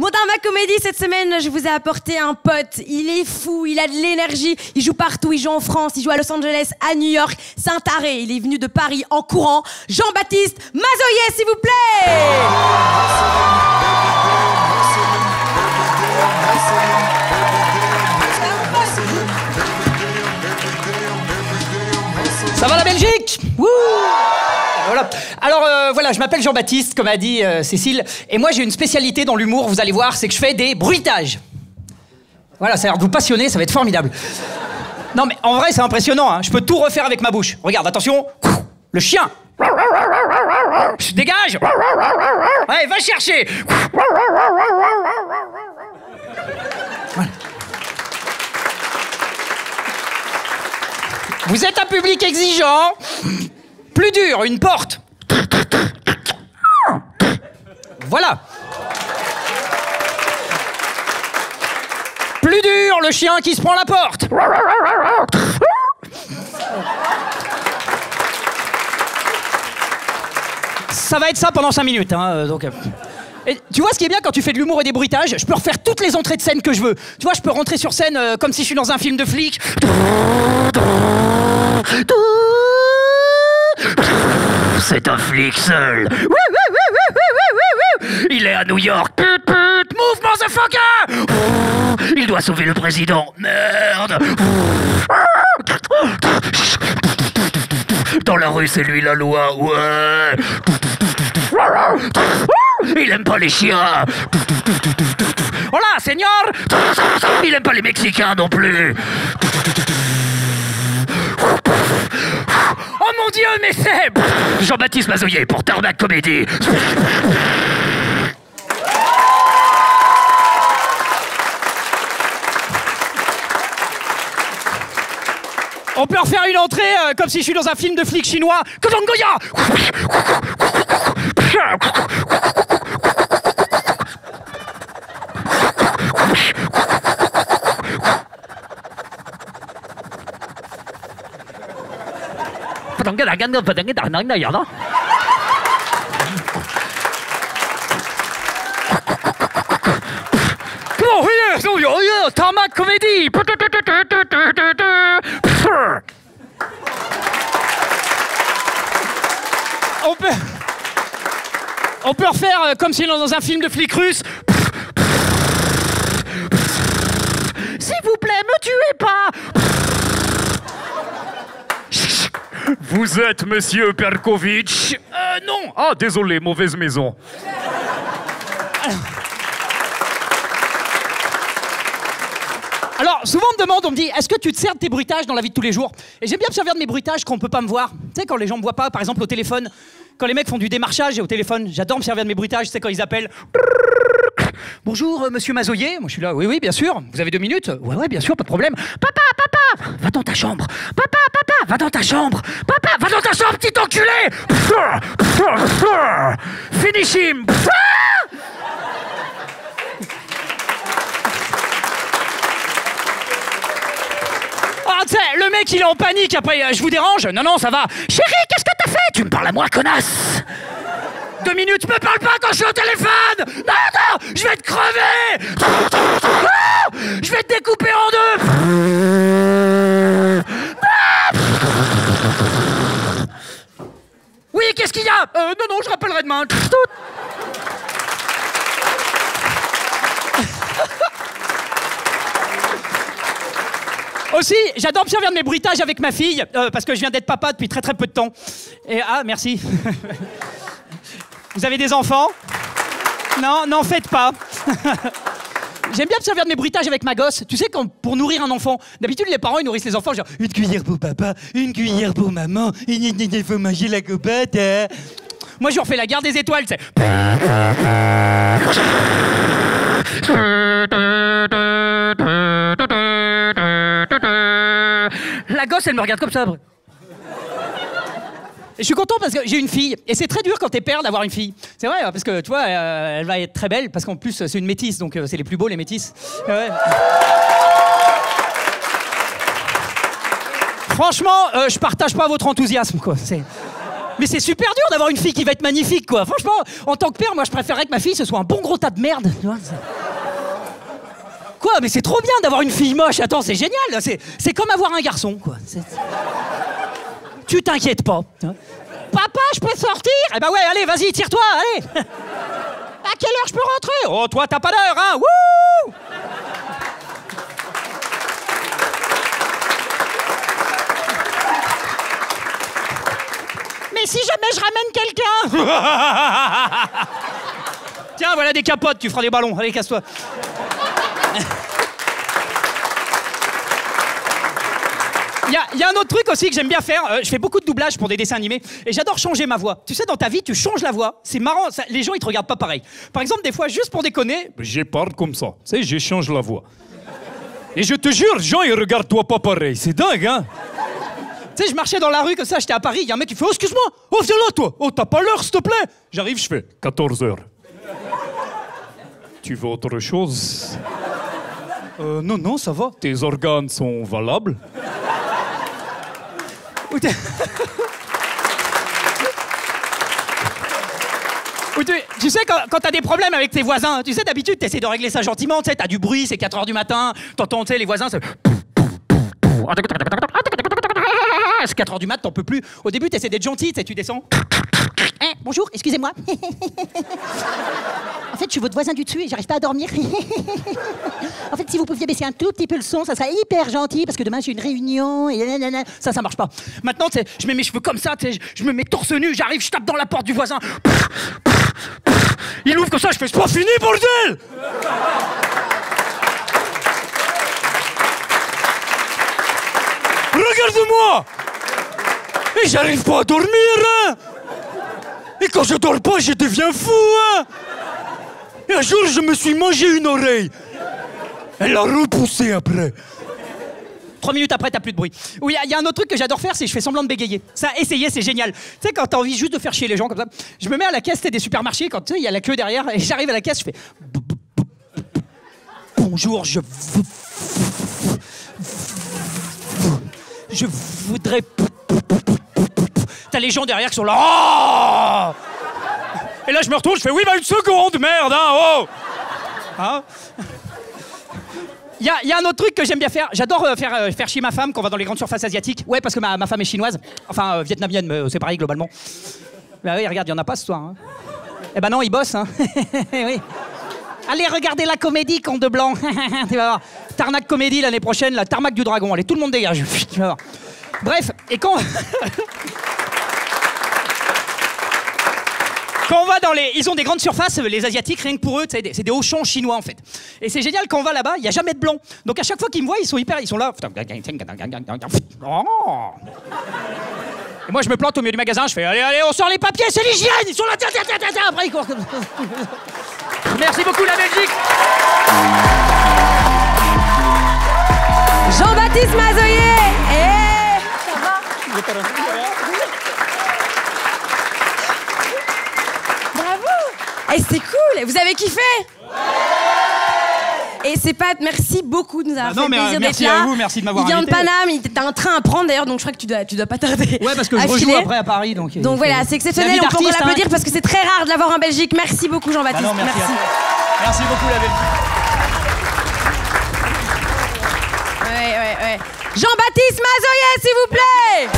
Bon, dans ma comédie, cette semaine, je vous ai apporté un pote. Il est fou, il a de l'énergie. Il joue partout. Il joue en France, il joue à Los Angeles, à New York. Un taré. Il est venu de Paris en courant. Jean-Baptiste Mazoyer, s'il vous plaît Ça va la Belgique? Wouh voilà. Alors euh, voilà, je m'appelle Jean-Baptiste, comme a dit euh, Cécile, et moi j'ai une spécialité dans l'humour, vous allez voir, c'est que je fais des bruitages. Voilà, ça a l'air de vous passionner, ça va être formidable. Non mais en vrai c'est impressionnant, hein. je peux tout refaire avec ma bouche. Regarde, attention, le chien. Dégage Ouais, va chercher. Vous êtes un public exigeant. Plus dur, une porte. Voilà. Plus dur, le chien qui se prend la porte. Ça va être ça pendant 5 minutes. Hein, euh, donc, euh. Tu vois ce qui est bien quand tu fais de l'humour et des bruitages Je peux refaire toutes les entrées de scène que je veux. Tu vois, je peux rentrer sur scène euh, comme si je suis dans un film de flic. C'est un flic seul. Il est à New York. Put, put, move, motherfucker Il doit sauver le président. Merde Dans la rue, c'est lui la loi. Ouais Il aime pas les chiens. Voilà, Seigneur Il aime pas les Mexicains non plus. Oh Dieu, mais c'est Jean-Baptiste Mazoyer pour Tarmac Comédie. On peut refaire une entrée euh, comme si je suis dans un film de flic chinois. Kodongoya Oh, yes, oh, oh, yes, Tarmac Comédie. On peut... On peut refaire euh, comme si dans un film de flic russe. S'il vous plaît, me tuez pas Vous êtes monsieur Perkovitch Euh, non Ah, désolé, mauvaise maison. Alors, souvent on me demande, on me dit, est-ce que tu te sers de tes bruitages dans la vie de tous les jours? Et j'aime bien me servir de mes bruitages quand on peut pas me voir. Tu sais, quand les gens me voient pas, par exemple au téléphone, quand les mecs font du démarchage au téléphone, j'adore me servir de mes bruitages, sais, quand ils appellent. Bonjour, euh, monsieur Mazoyer. Moi, je suis là, oui, oui, bien sûr. Vous avez deux minutes? Ouais, ouais, bien sûr, pas de problème. Papa, papa, va dans ta chambre. Papa, papa, va dans ta chambre. Papa, va dans ta chambre, petit enculé. Finish him Ah, tu sais, le mec, il est en panique après, euh, je vous dérange. Non, non, ça va. Chérie, qu'est-ce que t'as fait? Tu me parles à moi, connasse. Deux minutes, me parle pas quand je suis au téléphone. Non, non, je vais te crever. Je vais te découper en deux Ah Oui, qu'est-ce qu'il y a Euh, Non, non, je rappellerai demain. Aussi, j'adore me servir de mes bruitages avec ma fille, euh, parce que je viens d'être papa depuis très très peu de temps. Et ah, merci. Vous avez des enfants? Non, n'en faites pas. J'aime bien me servir de mes bruitages avec ma gosse. Tu sais, quand, pour nourrir un enfant, d'habitude les parents ils nourrissent les enfants genre une cuillère pour papa, une cuillère pour maman, il faut manger la copote. hein. Moi je leur fais la guerre des étoiles, sais. La gosse, elle me regarde comme ça. je suis content parce que j'ai une fille. Et c'est très dur quand t'es père d'avoir une fille. C'est vrai, parce que tu vois, euh, elle va être très belle, parce qu'en plus, c'est une métisse, donc euh, c'est les plus beaux, les métisses. Franchement, euh, je partage pas votre enthousiasme, quoi. C'est... Mais c'est super dur d'avoir une fille qui va être magnifique, quoi. Franchement, en tant que père, moi, je préférerais que ma fille, ce soit un bon gros tas de merde. Quoi Mais c'est trop bien d'avoir une fille moche. Attends, c'est génial. C'est, comme avoir un garçon, quoi. Tu t'inquiètes pas. Papa, je peux sortir? Eh ben ouais, allez, vas-y, tire-toi, allez. À quelle heure je peux rentrer? Oh, toi, t'as pas d'heure, hein? Wouh si jamais je ramène quelqu'un Tiens, voilà des capotes, tu feras des ballons. Allez, casse-toi. Il y, a- un autre truc aussi que j'aime bien faire. Euh, je fais beaucoup de doublage pour des dessins animés et j'adore changer ma voix. Tu sais, dans ta vie, tu changes la voix. C'est marrant. ça- les gens, ils te regardent pas pareil. Par exemple, des fois, juste pour déconner, Je parle comme ça. Tu sais, je change la voix. Et je te jure, Jean, il regarde toi pas pareil. C'est dingue, hein je marchais dans la rue comme ça, j'étais à Paris. Il y a un mec qui fait Oh, excuse-moi Oh, viens là, toi Oh, t'as pas l'heure, s'il te plaît J'arrive, je fais 14 heures. tu veux autre chose? Euh, non, non, ça va. Tes organes sont valables Ou t'es- tu, tu sais, quand, quand t'as des problèmes avec tes voisins, tu sais, d'habitude, t'essaies de régler ça gentiment, tu sais, t'as du bruit, c'est 4 heures du matin, t'entends, tu sais, les voisins, c'est... C'est 4 heures du mat, t'en peux plus. Au début, t'essaies d'être gentil, tu descends. Hein, bonjour, excusez-moi. en fait, je suis votre voisin du dessus et j'arrive pas à dormir. en fait, si vous pouviez baisser un tout petit peu le son, ça serait hyper gentil parce que demain j'ai une réunion et. Ça, ça marche pas. Maintenant, je mets mes cheveux comme ça, je- me mets torse nu, j'arrive, je tape dans la porte du voisin. Il ouvre comme ça, je fais c'est pas fini, bordel Regarde-moi Et j'arrive pas à dormir, hein Et quand je dors pas, je deviens fou, hein Et un jour, je me suis mangé une oreille. Elle a repoussé après. Trois minutes après, t'as plus de bruit. Oui, il y, a un autre truc que j'adore faire, c'est je fais semblant de bégayer. Ça, essayer, c'est génial. Tu sais, quand t'as envie juste de faire chier les gens comme ça, je me mets à la caisse des supermarchés, quand il y a la queue derrière, et j'arrive à la caisse, je fais. Bonjour, je. Je voudrais. T'as les gens derrière qui sont là. Oh Et là, je me retourne, je fais oui, bah une seconde, merde, hein, oh Hein il y, y a un autre truc que j'aime bien faire. J'adore euh, faire, euh, faire chier ma femme quand on va dans les grandes surfaces asiatiques. Ouais, parce que ma, ma femme est chinoise. Enfin, euh, vietnamienne, mais c'est pareil globalement. Bah oui, regarde, il y en a pas ce soir. hein. Eh ben non, il bosse. Hein. Allez, regardez la comédie, con de blanc. tu vas voir. Tarnac comédie l'année prochaine, la tarmac du dragon. Allez, tout le monde dégage. Tu vas voir. Bref, et quand. Quand on va dans les. Ils ont des grandes surfaces, les Asiatiques, rien que pour eux, des- c'est des Auchan chinois en fait. Et c'est génial, quand on va là-bas, il n'y a jamais de blanc. Donc à chaque fois qu'ils me voient, ils sont hyper. Ils sont là. Oh. Et moi, je me plante au milieu du magasin, je fais Allez, allez, on sort les papiers, c'est l'hygiène Ils sont là, tiens, tiens, tiens, tiens, tiens. Après, ils courent comme Merci beaucoup, la Belgique Jean-Baptiste Mazoyer Eh Bravo Et c'est cool Vous avez kiffé? Et c'est pas merci beaucoup de nous avoir Bah non, fait mais, le euh, plaisir merci d'être là. à vous, merci de m'avoir Il vient invité. de Paname, il- t'as un train à prendre d'ailleurs, donc je crois que tu dois, tu dois pas tarder. Ouais, parce que je rejoue après à Paris. Donc, Donc voilà, c'est exceptionnel, on peut encore l'applaudir parce que c'est très rare de l'avoir en Belgique. Merci beaucoup Jean-Baptiste. Ah non, merci, toi. Merci beaucoup, la Belgique. Ouais, ouais, ouais. Jean-Baptiste Mazoyer, s'il vous plaît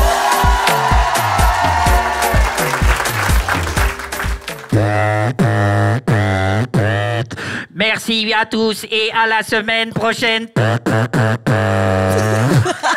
Merci à tous et à la semaine prochaine.